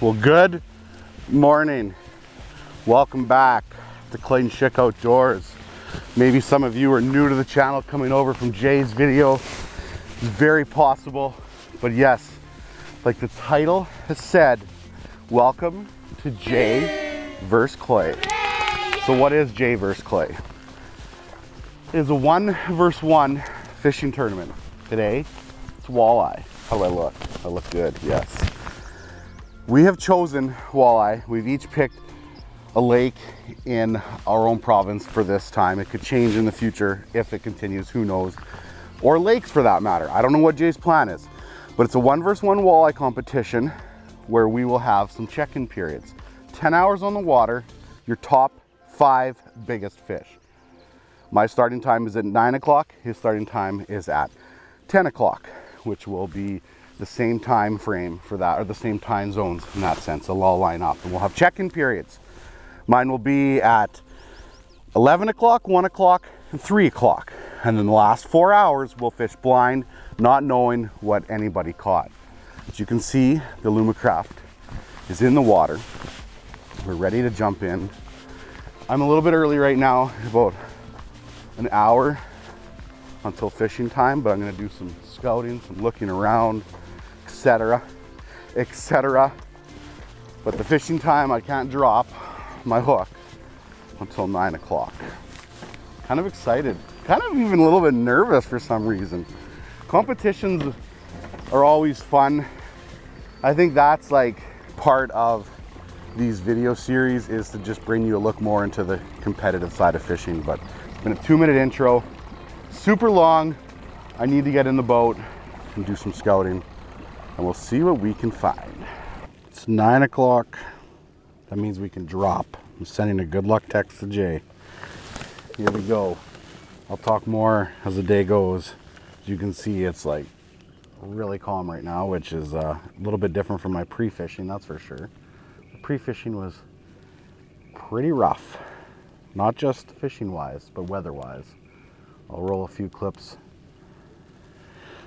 Well, good morning. Welcome back to Clayton Schick Outdoors. Maybe some of you are new to the channel coming over from Jay's video. It's very possible, but yes, like the title has said, welcome to Jay vs. Clay. So what is Jay vs. Clay? It is a one versus one fishing tournament. Today, it's walleye. How do I look? I look good, yes. We have chosen walleye. We've each picked a lake in our own province for this time. It could change in the future if it continues, who knows. Or lakes for that matter. I don't know what Jay's plan is. But it's a one versus one walleye competition where we will have some check-in periods. 10 hours on the water, your top five biggest fish. My starting time is at nine o'clock. His starting time is at 10 o'clock, which will be the same time frame for that, or the same time zones in that sense. They'll all line up and we'll have check-in periods. Mine will be at 11 o'clock, 1 o'clock, and 3 o'clock. And then the last four hours, we'll fish blind, not knowing what anybody caught. As you can see, the Alumacraft is in the water. We're ready to jump in. I'm a little bit early right now, about an hour until fishing time, but I'm gonna do some scouting, some looking around, etc., etc. But the fishing time, I can't drop my hook until nine o'clock. Kind of excited, kind of even a little bit nervous for some reason. Competitions are always fun. I think that's like part of these video series is to just bring you a look more into the competitive side of fishing. But it's been a two minute intro, super long. I need to get in the boat and do some scouting and we'll see what we can find. It's nine o'clock. That means we can drop. I'm sending a good luck text to Jay. Here we go. I'll talk more as the day goes. As you can see, it's like really calm right now, which is uh, a little bit different from my pre-fishing, that's for sure. The pre-fishing was pretty rough. Not just fishing wise, but weather wise. I'll roll a few clips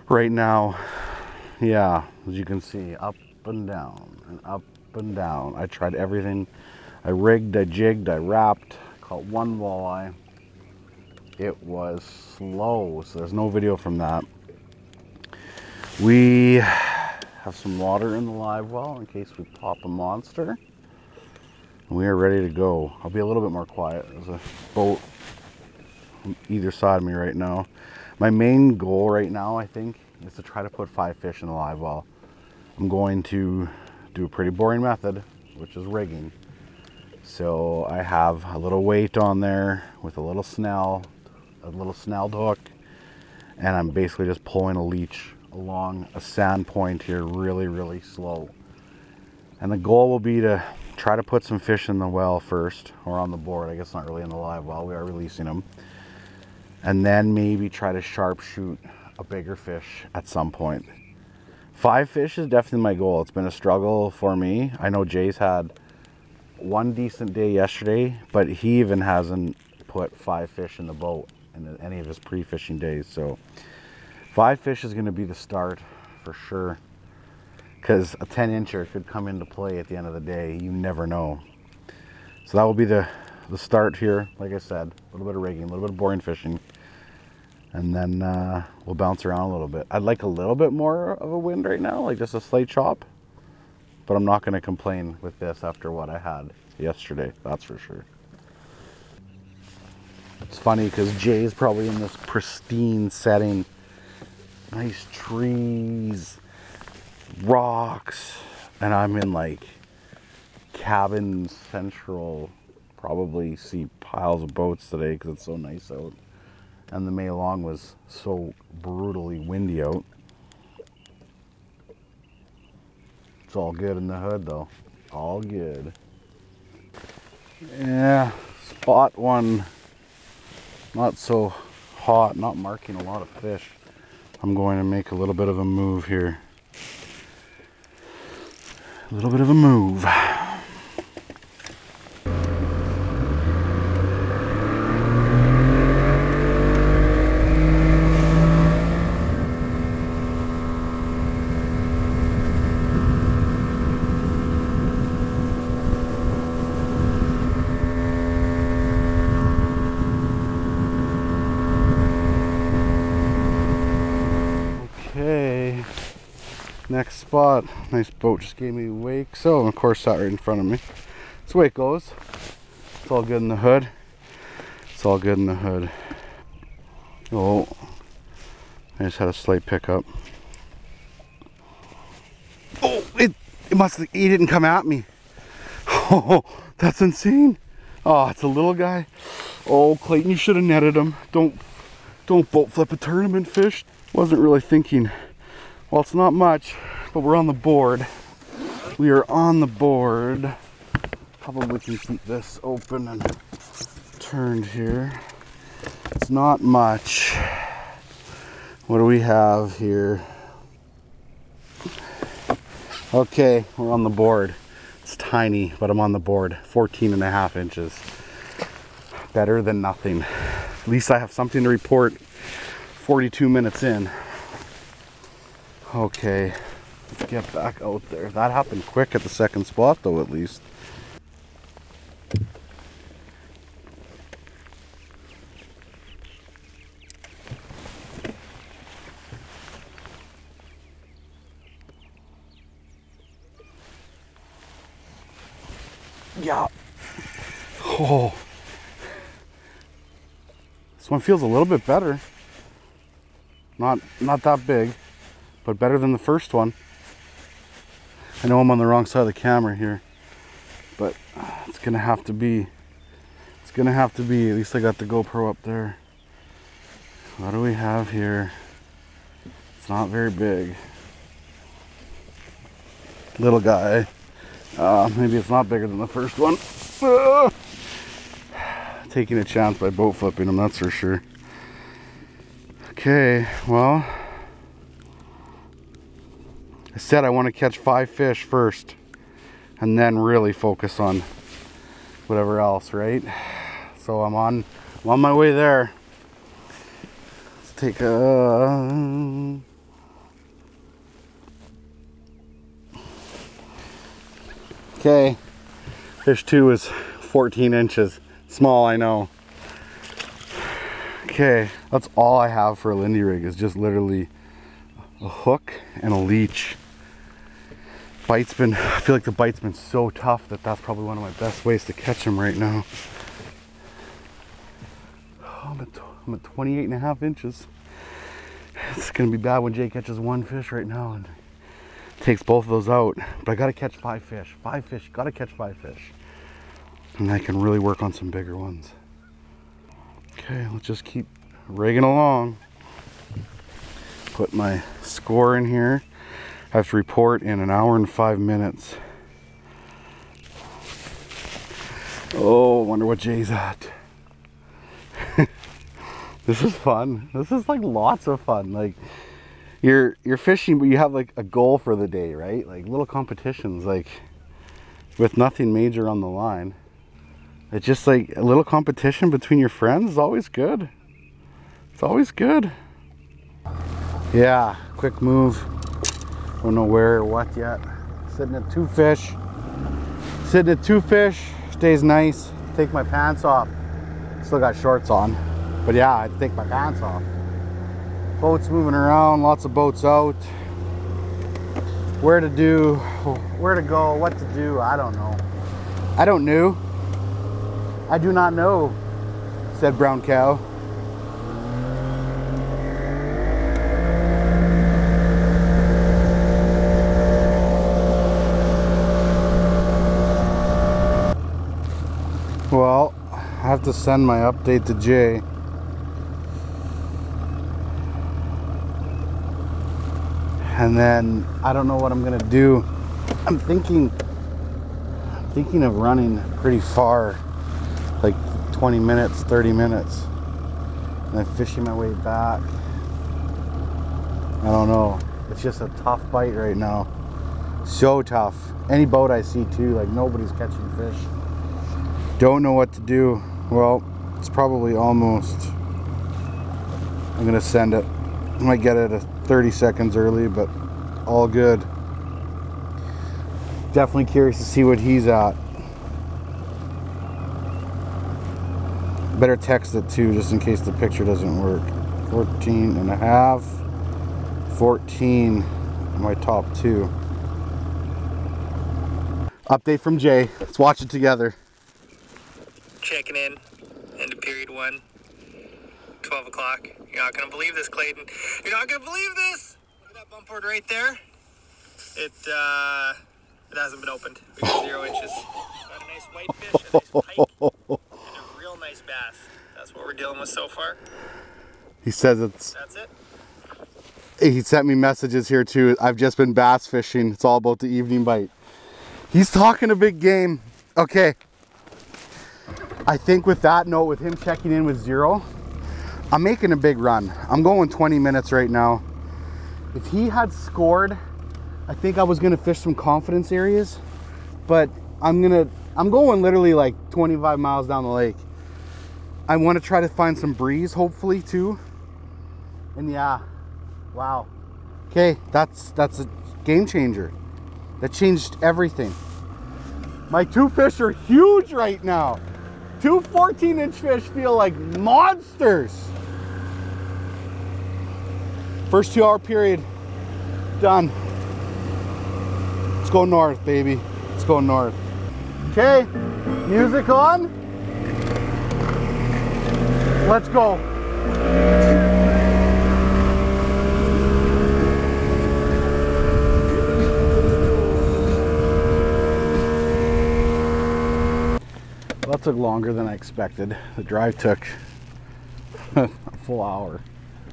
right now. Yeah, as you can see, up and down and up and down. I tried everything. I rigged, I jigged, I rapped, caught one walleye. It was slow, so there's no video from that. We have some water in the live well in case we pop a monster. We are ready to go. I'll be a little bit more quiet. There's a boat on either side of me right now. My main goal right now, I think, is to try to put five fish in the live well. I'm going to do a pretty boring method, which is rigging. So I have a little weight on there with a little snell, a little snelled hook, and I'm basically just pulling a leech along a sand point here really, really slow. And the goal will be to try to put some fish in the well first, or on the board. I guess not really in the live well, we are releasing them. And then maybe try to sharpshoot a bigger fish at some point. Five fish is definitely my goal. It's been a struggle for me. I know Jay's had one decent day yesterday, but he even hasn't put five fish in the boat in any of his pre-fishing days. So five fish is going to be the start for sure. Because a 10 incher could come into play at the end of the day. You never know. So that will be the, the start here. Like I said, a little bit of rigging, a little bit of boring fishing. And then uh, we'll bounce around a little bit. I'd like a little bit more of a wind right now, like just a slight chop. But I'm not going to complain with this after what I had yesterday, that's for sure. It's funny because Jay's probably in this pristine setting. Nice trees, rocks, and I'm in like cabin central. Probably see piles of boats today because it's so nice out. And the May Long was so brutally windy out. It's all good in the hood though. All good. Yeah, spot one. Not so hot, not marking a lot of fish. I'm going to make a little bit of a move here. A little bit of a move. Next spot, nice boat just gave me a wake. So, of course, sat right in front of me. That's the way it goes. It's all good in the hood. It's all good in the hood. Oh, I just had a slight pickup. Oh, it, it must, he didn't come at me. Oh, that's insane. Oh, it's a little guy. Oh, Clayton, you should have netted him. Don't, don't boat flip a tournament fish. Wasn't really thinking. Well, it's not much, but we're on the board. We are on the board. Probably can keep this open and turned here. It's not much. What do we have here? Okay, we're on the board. It's tiny, but I'm on the board. 14 and a half inches. Better than nothing. At least I have something to report 42 minutes in. Okay, let's get back out there. That happened quick at the second spot though, at least. Yeah. Oh. This one feels a little bit better. Not not that big, but better than the first one. I know I'm on the wrong side of the camera here, but it's gonna have to be. It's gonna have to be. At least I got the GoPro up there. What do we have here? It's not very big. Little guy. Uh, maybe it's not bigger than the first one. Uh, taking a chance by boat flipping them, that's for sure. Okay, well, I said I want to catch five fish first and then really focus on whatever else, right? So I'm on, I'm on my way there. Let's take a Okay, fish two is 14 inches. Small, I know. Okay, that's all I have for a Lindy rig is just literally a hook and a leech. Bite's been, I feel like the bite's been so tough that that's probably one of my best ways to catch them right now. I'm, at, I'm at 28 and a half inches. It's gonna be bad when Jay catches one fish right now and takes both of those out. But I gotta catch five fish. Five fish, gotta catch five fish. And I can really work on some bigger ones. Okay, let's just keep rigging along. Put my score in here. I have to report in an hour and five minutes. Oh, wonder what Jay's at. this is fun. This is like lots of fun. Like you're you're fishing but you have like a goal for the day right like little competitions like with nothing major on the line it's just like a little competition between your friends is always good it's always good yeah quick move don't know where or what yet. Sitting at two fish. Sitting at two fish. Stays nice. Take my pants off. Still got shorts on. But yeah i take my pants off. Boats moving around. Lots of boats out. Where to do where to go what to do i don't know. I don't know. I do not know said brown cow well to send my update to jay and then I don't know what I'm gonna do. I'm thinking, I'm thinking of running pretty far, like 20 minutes, 30 minutes, and then fishing my way back. I don't know. It's just a tough bite right now. So tough. Any boat I see too, like nobody's catching fish. Don't know what to do. Well, it's probably almost. I'm gonna send it. I might get it a 30 seconds early, but all good. Definitely curious to see what he's at. Better text it too, just in case the picture doesn't work. 14 and a half, 14. my top two. Update from Jay. Let's watch it together. Checking in, end of period one, 12 o'clock. You're not gonna believe this, Clayton. You're not gonna believe this! Look at that bump board right there. It, uh, it hasn't been opened. We got zero inches. Got a nice white fish, a nice pike, and a real nice bass. That's what we're dealing with so far. He says it's That's it. he sent me messages here too. I've just been bass fishing. It's all about the evening bite. He's talking a big game. Okay. I think with that note, with him checking in with zero, I'm making a big run. I'm going 20 minutes right now. If he had scored, I think I was gonna fish some confidence areas, but I'm gonna, I'm going literally like 25 miles down the lake. I wanna try to find some breeze, hopefully too. And yeah, Wow. Okay, that's that's a game changer. That changed everything. My two fish are huge right now. Two 14 inch fish feel like monsters. First two hour period, done. Let's go north, baby. Let's go north. Okay, music on. Let's go. That took longer than I expected. The drive took a full hour.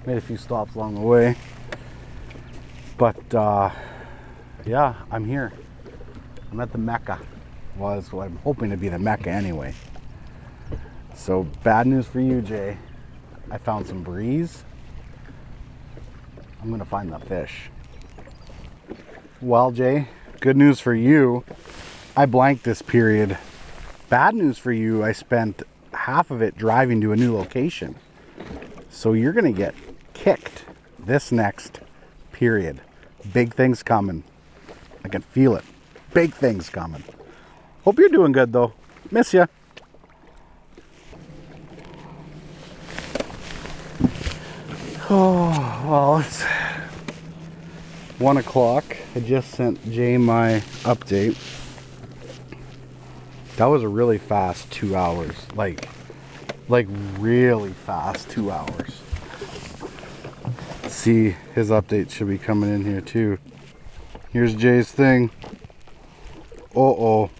Made a few stops along the way. But uh, yeah, I'm here. I'm at the Mecca. Was what I'm hoping to be the Mecca anyway. So bad news for you, Jay. I found some breeze. I'm gonna find the fish. Well, Jay, good news for you. I blanked this period Bad news for you, I spent half of it driving to a new location. So you're going to get kicked this next period. Big things coming. I can feel it. Big things coming. Hope you're doing good though. Miss ya. Oh, well, it's one o'clock. I just sent Jay my update. That was a really fast two hours. Like, like really fast two hours. See, his update should be coming in here too. Here's Jay's thing. Uh-oh.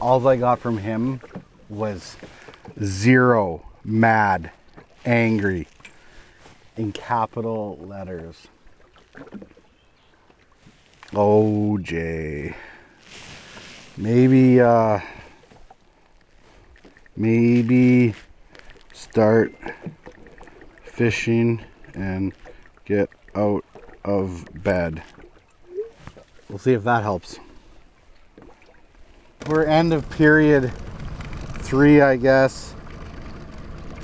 All I got from him was zero, mad, angry, in capital letters. Oh, Jay maybe uh, maybe start fishing and get out of bed. We'll see if that helps. We're end of period three, I guess.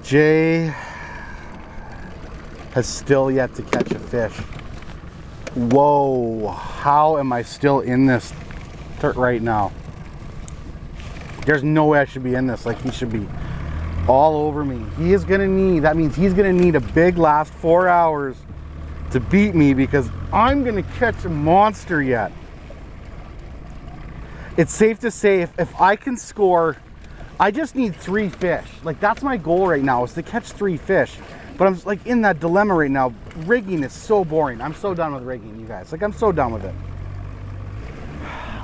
Jay has still yet to catch a fish. Whoa, how am I still in this right now? There's no way I should be in this. Like he should be all over me. He is gonna need, that means he's gonna need a big last four hours to beat me because I'm gonna catch a monster yet. It's safe to say if, if I can score, I just need three fish. Like that's my goal right now is to catch three fish. But I'm like in that dilemma right now. Rigging is so boring. I'm so done with rigging, you guys. Like I'm so done with it.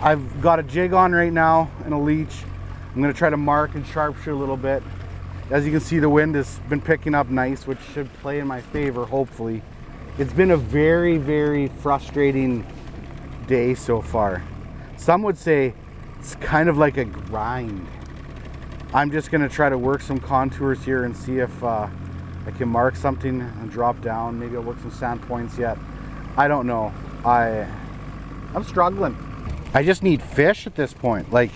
I've got a jig on right now and a leech. I'm gonna try to mark and sharpshoot a little bit. As you can see, the wind has been picking up nice, which should play in my favor, hopefully. It's been a very, very frustrating day so far. Some would say it's kind of like a grind. I'm just gonna try to work some contours here and see if uh, I can mark something and drop down. Maybe I'll work some sand points yet. I don't know. I, I'm struggling. I just need fish at this point. Like,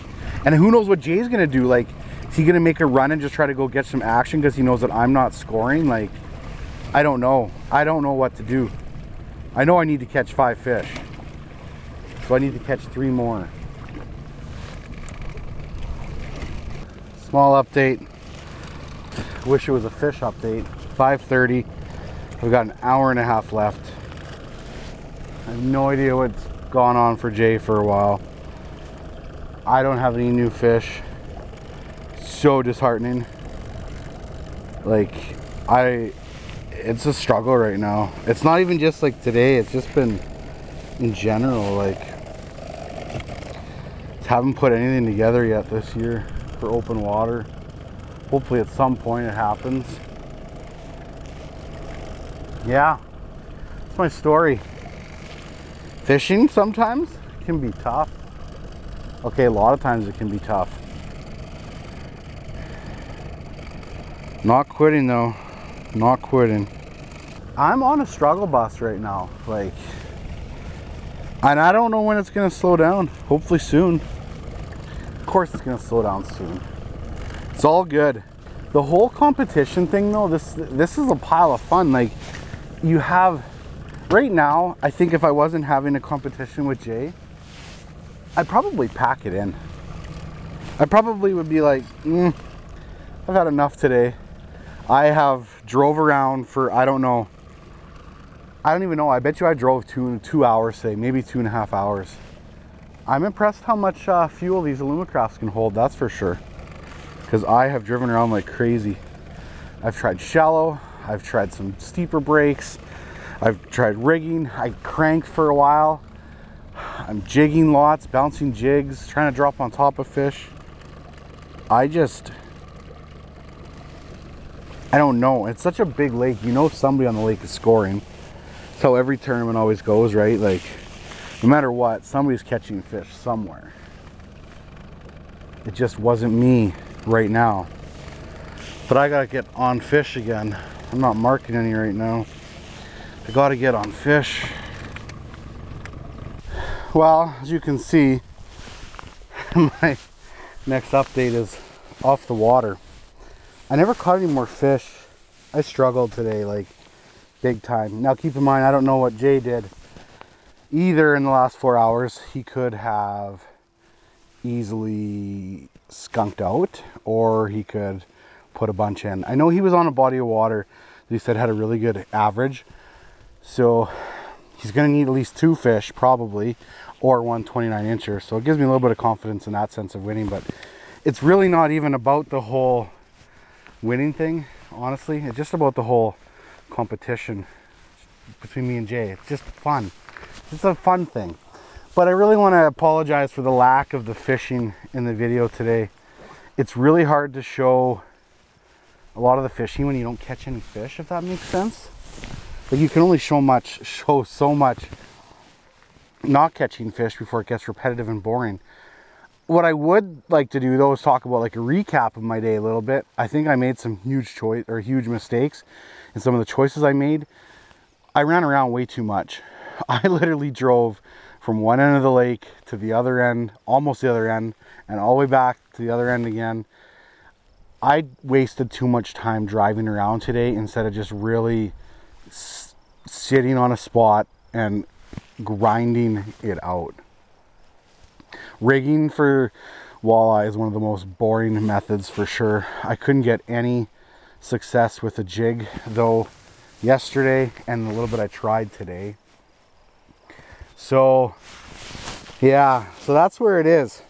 and who knows what Jay's gonna do? Like, is he gonna make a run and just try to go get some action because he knows that I'm not scoring? Like, I don't know. I don't know what to do. I know I need to catch five fish. So I need to catch three more. Small update. Wish it was a fish update. 5.30. We've got an hour and a half left. I have no idea what's gone on for Jay for a while. I don't have any new fish. So disheartening. Like, I, it's a struggle right now. It's not even just like today, it's just been in general. Like, haven't put anything together yet this year for open water. Hopefully, at some point, it happens. Yeah, that's my story. Fishing sometimes can be tough. Okay, a lot of times it can be tough. Not quitting though. Not quitting. I'm on a struggle bus right now. Like, and I don't know when it's gonna slow down. Hopefully soon. Of course, it's gonna slow down soon. It's all good. The whole competition thing, though, this this is a pile of fun. Like, you have right now. I think if I wasn't having a competition with Jay, I'd probably pack it in. I probably would be like, mm, I've had enough today. I have drove around for I don't know. I don't even know. I bet you I drove two two hours say maybe two and a half hours. I'm impressed how much uh, fuel these Alumacrafts can hold. That's for sure. Because I have driven around like crazy. I've tried shallow. I've tried some steeper breaks. I've tried rigging. I cranked for a while. I'm jigging lots, bouncing jigs, trying to drop on top of fish. I just, I don't know. It's such a big lake. You know somebody on the lake is scoring. So every tournament always goes, right? Like, no matter what, somebody's catching fish somewhere. It just wasn't me right now. But I gotta get on fish again. I'm not marking any right now. I gotta get on fish. Well, as you can see, my next update is off the water. I never caught any more fish. I struggled today, like big time. Now keep in mind, I don't know what Jay did either in the last four hours. He could have easily skunked out or he could put a bunch in. I know he was on a body of water that he said had a really good average. So he's going to need at least two fish probably or one 29 incher. So it gives me a little bit of confidence in that sense of winning. But it's really not even about the whole winning thing, honestly. It's just about the whole competition between me and Jay. It's just fun. It's a fun thing. But I really want to apologize for the lack of the fishing in the video today. It's really hard to show a lot of the fishing when you don't catch any fish, if that makes sense. But you can only show much, show so much not catching fish before it gets repetitive and boring. What I would like to do though is talk about like a recap of my day a little bit. I think I made some huge choice or huge mistakes in some of the choices I made. I ran around way too much. I literally drove from one end of the lake to the other end, almost the other end, and all the way back to the other end again. I wasted too much time driving around today instead of just really sitting on a spot and grinding it out. Rigging for walleye is one of the most boring methods for sure. I couldn't get any success with a jig though yesterday and a little bit I tried today. So yeah, so that's where it is.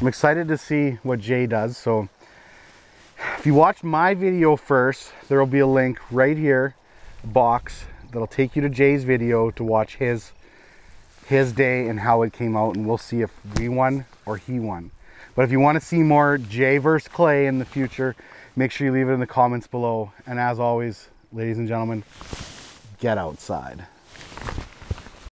I'm excited to see what Jay does. So if you watch my video first, there will be a link right here, box that'll take you to Jay's video to watch his his day and how it came out and we'll see if we won or he won. But if you want to see more Jay versus Clay in the future, make sure you leave it in the comments below. And as always, ladies and gentlemen, get outside.